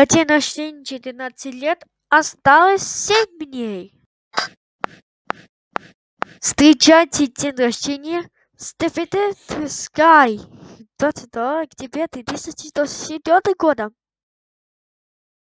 до день рождения четырнадцать лет осталось семь дней. Встречайте день рождения стефани скай двадцать второго октября две тысячи двадцать четвёртого года.